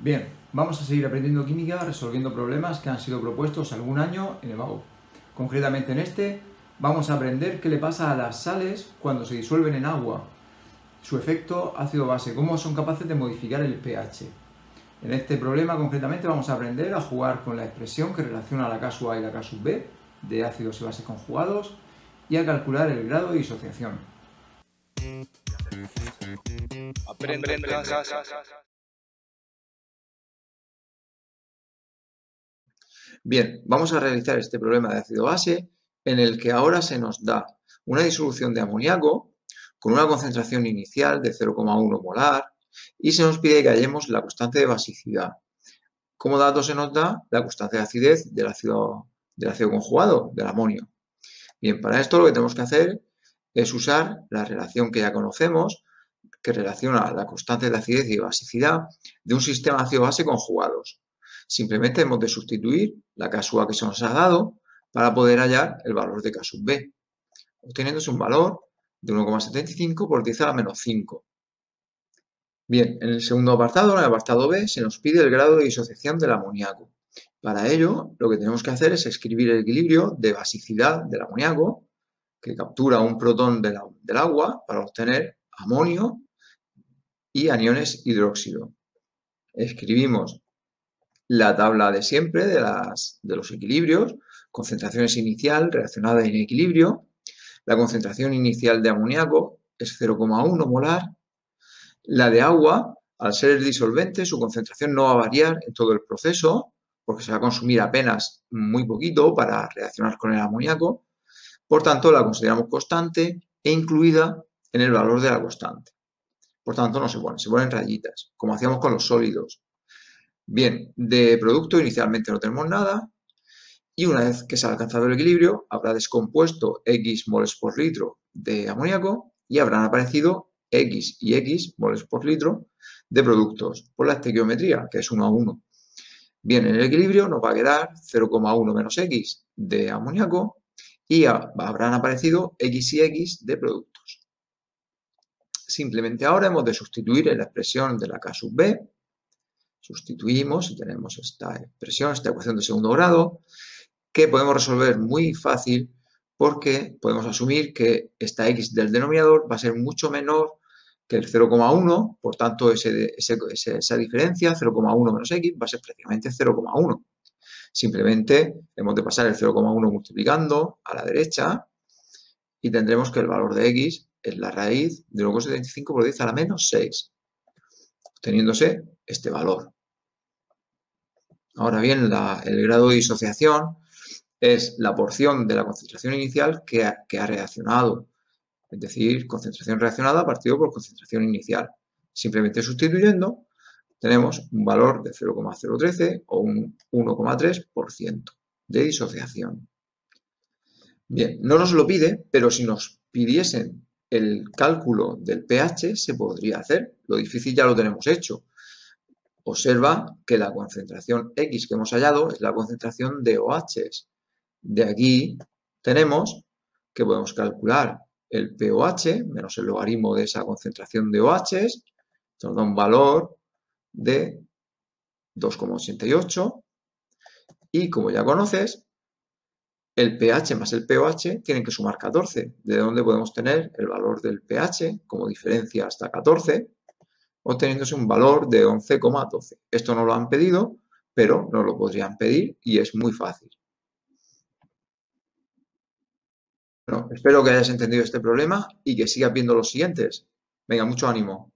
Bien, vamos a seguir aprendiendo química resolviendo problemas que han sido propuestos algún año en EBAU. Concretamente en este vamos a aprender qué le pasa a las sales cuando se disuelven en agua, su efecto ácido-base, cómo son capaces de modificar el pH. En este problema concretamente vamos a aprender a jugar con la expresión que relaciona la K A y la K B de ácidos y bases conjugados y a calcular el grado de disociación. Aprende, Bien, vamos a realizar este problema de ácido base en el que ahora se nos da una disolución de amoníaco con una concentración inicial de 0,1 molar y se nos pide que hallemos la constante de basicidad. Como dato se nos da la constante de acidez del ácido, del ácido conjugado, del amonio. Bien, para esto lo que tenemos que hacer es usar la relación que ya conocemos, que relaciona la constante de acidez y basicidad de un sistema ácido-base conjugados. Simplemente hemos de sustituir la K que se nos ha dado para poder hallar el valor de sub B, obteniéndose un valor de 1,75 por 10 a la menos 5. Bien, en el segundo apartado, en el apartado B, se nos pide el grado de disociación del amoníaco. Para ello, lo que tenemos que hacer es escribir el equilibrio de basicidad del amoníaco, que captura un protón del agua para obtener amonio y aniones hidróxido. Escribimos la tabla de siempre de, los equilibrios, concentraciones inicial reaccionada en equilibrio, la concentración inicial de amoníaco es 0,1 molar, la de agua, al ser disolvente, su concentración no va a variar en todo el proceso, porque se va a consumir apenas muy poquito para reaccionar con el amoníaco, por tanto la consideramos constante e incluida en el valor de la constante. Por tanto, no se ponen, se ponen rayitas, como hacíamos con los sólidos. Bien, de producto inicialmente no tenemos nada y una vez que se ha alcanzado el equilibrio habrá descompuesto X moles por litro de amoníaco y habrán aparecido X y X moles por litro de productos por la estequiometría, que es 1 a 1. Bien, en el equilibrio nos va a quedar 0,1 menos X de amoníaco y habrán aparecido X y X de productos. Simplemente ahora hemos de sustituir en la expresión de la K sub B Sustituimos y tenemos esta expresión, esta ecuación de segundo grado, que podemos resolver muy fácil porque podemos asumir que esta x del denominador va a ser mucho menor que el 0,1, por tanto esa diferencia, 0,1 menos x, va a ser prácticamente 0,1. Simplemente hemos de pasar el 0,1 multiplicando a la derecha y tendremos que el valor de x es la raíz de 1,75 por 10 a la menos 6 obteniéndose este valor. Ahora bien, el grado de disociación es la porción de la concentración inicial que ha, reaccionado, es decir, concentración reaccionada partido por concentración inicial. Simplemente sustituyendo, tenemos un valor de 0,013 o un 1,3% de disociación. Bien, no nos lo pide, pero si nos pidiesen el cálculo del pH se podría hacer. Lo difícil ya lo tenemos hecho. Observa que la concentración X que hemos hallado es la concentración de OHs. De aquí tenemos que podemos calcular el pOH menos el logaritmo de esa concentración de OHs. Nos da un valor de 2,88 y como ya conoces, el pH más el pOH tienen que sumar 14, de donde podemos tener el valor del pH como diferencia hasta 14, obteniéndose un valor de 11,12. Esto no lo han pedido, pero no lo podrían pedir y es muy fácil. Bueno, espero que hayas entendido este problema y que sigas viendo los siguientes. Venga, mucho ánimo.